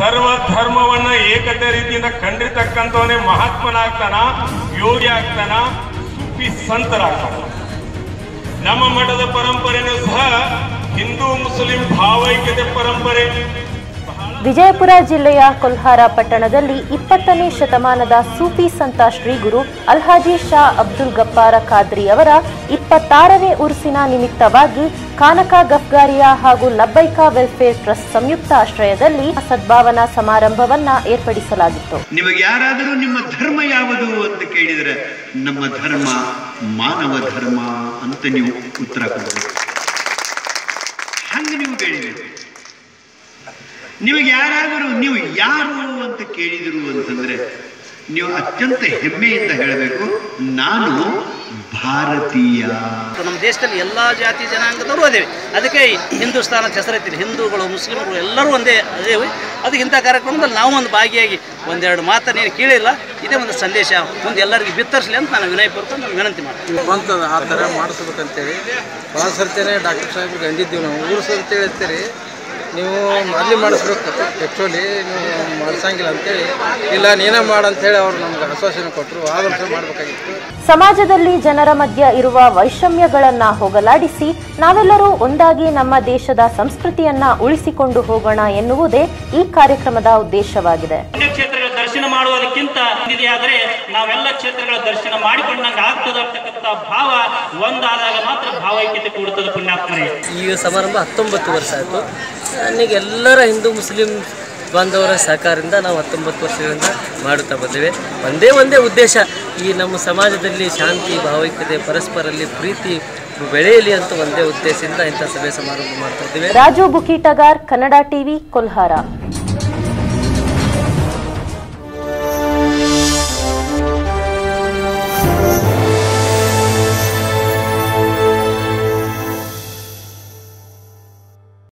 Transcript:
ಸರ್ವ ಧರ್ಮವನ್ನ ಏಕತೆ ರೀತಿಯಿಂದ ಕಂಡಿರ್ತಕ್ಕಂಥವನೇ ಮಹಾತ್ಮನಾಗ್ತಾನ ಯೋಗಿ ಆಗ್ತಾನ ಸುಪಿ ಸಂತರಾಗ್ತಾನ ನಮ್ಮ ಮಠದ ಪರಂಪರೆನೂ ಸಹ ಹಿಂದೂ, ಮುಸ್ಲಿಂ, ಭಾವೈಕ್ಯತೆ ಪರಂಪರೆ. ವಿಜಯಪುರ ಜಿಲ್ಲೆಯ ಕೊಲ್ಹಾರ ಪಟ್ಟಣದಲ್ಲಿ ಇಪ್ಪತ್ತನೇ ಶತಮಾನದ ಸೂಫಿ ಸಂತ ಶ್ರೀ ಗುರು ಅಲ್ಹಾಜಿ ಶಾ ಅಬ್ದುಲ್ ಗಪ್ಪಾರ ಖಾದ್ರಿ ಅವರ ಇಪ್ಪತ್ತಾರನೇ ಉರ್ಸಿನ ನಿಮಿತ್ತವಾಗಿ ಕಾನಕ ಗಫ್ಗಾರಿಯಾ ಹಾಗೂ ಲಬ್ಬೈಕಾ ವೆಲ್ಫೇರ್ ಟ್ರಸ್ಟ್ ಸಂಯುಕ್ತ ಆಶ್ರಯದಲ್ಲಿ ಸದ್ಭಾವನಾ ಸಮಾರಂಭವನ್ನ ಏರ್ಪಡಿಸಲಾಗಿತ್ತು. ನಿಮಗೆ ಯಾರಾದರೂ ನಿಮ್ಮ ಧರ್ಮ ಯಾವುದು ಅಂತ ಕೇಳಿದರೆ ನಮ್ಮ ಧರ್ಮ ಮಾನವ ಧರ್ಮ ಅಂತ ನೀವು ಉತ್ತರ ಕೊಡಬೇಕು. ನಿಮಗೆ ಯಾರಾದರೂ ನೀವು ಯಾರು ಅಂತ ಕೇಳಿದರು ಅಂತಂದ್ರೆ ನೀವು ಅತ್ಯಂತ ಹೆಮ್ಮೆಯಿಂದ ಹೇಳಬೇಕು ನಾನು ಭಾರತೀಯ. ನಮ್ಮ ದೇಶದಲ್ಲಿ ಎಲ್ಲ ಜಾತಿ ಜನಾಂಗದವರು ಅದೇವೆ ಅದಕ್ಕೆ ಈ ಹಿಂದೂಸ್ತಾನ ಹೆಸರೈತಿ ಹಿಂದೂಗಳು ಮುಸ್ಲಿಮರು ಎಲ್ಲರೂ ಒಂದೇ ಅದೇವೆ ಅದಕ್ಕೆ ಇಂಥ ಕಾರ್ಯಕ್ರಮದಲ್ಲಿ ನಾವು ಒಂದು ಭಾಗಿಯಾಗಿ ಒಂದೆರಡು ಮಾತನ್ನೇನು ಕೇಳಿಲ್ಲ. ಇದೇ ಒಂದು ಸಂದೇಶ. ಮುಂದೆ ಎಲ್ಲರಿಗೂ ಬಿತ್ತರಿಸಲಿ ಅಂತ ನಾನು ವಿನಯಪೂರ್ವಕ ನಾನು ವಿನಂತಿ ಮಾಡ್ತೀನಿ. ಬಂತದ ಆ ಥರ ಮಾಡಿಸ್ಬೇಕಂತೇಳಿ. ಭಾಳ ಸರ್ತಿನೇ ಡಾಕ್ಟರ್ ಸಾಹೇಬ್ರಿಗೆ ಅಂದಿದ್ದೀವಿ ನಾವು. ಊರು ಸರ್ತಿ ಹೇಳ್ತೀರಿ ನೀವು ಅಲ್ಲಿ ಮಾಡಿಸ್ಬೇಕು. ಆ್ಯಕ್ಚುಲಿ ನೀವು ಮಾಡಿಸಂಗಿಲ್ಲ ಅಂತೇಳಿ. ಇಲ್ಲ ನೀನೇ ಮಾಡಂತೇಳಿ ಅವರು ನಮ್ಗೆ ಆಶ್ವಾಸನೆ ಕೊಟ್ಟರು ಆ ವರ್ಷ ಮಾಡಬೇಕಾಗಿತ್ತು. ಸಮಾಜದಲ್ಲಿ ಜನರ ಮಧ್ಯ ಇರುವ ವೈಷಮ್ಯಗಳನ್ನ ಹೋಗಲಾಡಿಸಿ ನಾವೆಲ್ಲರೂ ಒಂದಾಗಿ ನಮ್ಮ ದೇಶದ ಸಂಸ್ಕೃತಿಯನ್ನ ಉಳಿಸಿಕೊಂಡು ಹೋಗೋಣ ಎನ್ನುವುದೇ ಈ ಕಾರ್ಯಕ್ರಮದ ಉದ್ದೇಶವಾಗಿದೆ. ಕ್ಷೇತ್ರಗಳ ದರ್ಶನ ಮಾಡುವುದಕ್ಕಿಂತ ಆದರೆ ನಾವೆಲ್ಲ ಕ್ಷೇತ್ರಗಳ ದರ್ಶನ ಮಾಡಿಕೊಂಡಂಗೆ ಆಗ್ತದ ಅಂತಕ್ಕಂಥ ಭಾವ ಒಂದಾದಾಗ ಮಾತ್ರ ಭಾವೈಕ್ಯತೆ ಕೂಡುತ್ತದೆ ಪುಣ್ಯಾತ್ಮರೇ ಈ ಸಮಾರಂಭ ಹತ್ತೊಂಬತ್ತು ವರ್ಷ ಆಯಿತು. ನನಗೆ ಎಲ್ಲರ ಹಿಂದೂ ಮುಸ್ಲಿಂ ಬಾಂಧವರ ಸಹಕಾರದಿಂದ ನಾವು ಹತ್ತೊಂಬತ್ತು ವರ್ಷಗಳಿಂದ ಮಾಡುತ್ತಾ ಬಂದೇವೆ. ಒಂದೇ ಒಂದೇ ಉದ್ದೇಶ, ಈ ನಮ್ಮ ಸಮಾಜದಲ್ಲಿ ಶಾಂತಿ, ಭಾವೈಕ್ಯತೆ, ಪರಸ್ಪರಲ್ಲಿ ಪ್ರೀತಿ, ಬೆಳೆಯಲಿ ಅಂತ ಒಂದೇ ಉದ್ದೇಶದಿಂದ ಇಂಥ ಸಭೆ ಸಮಾರಂಭ ಮಾಡ್ತಾ ಇದ್ದೇವೆ. ರಾಜು ಬುಕಿಟಗಾರ್ ಕನ್ನಡ ಟಿವಿ, ಕೊಲ್ಹಾರ.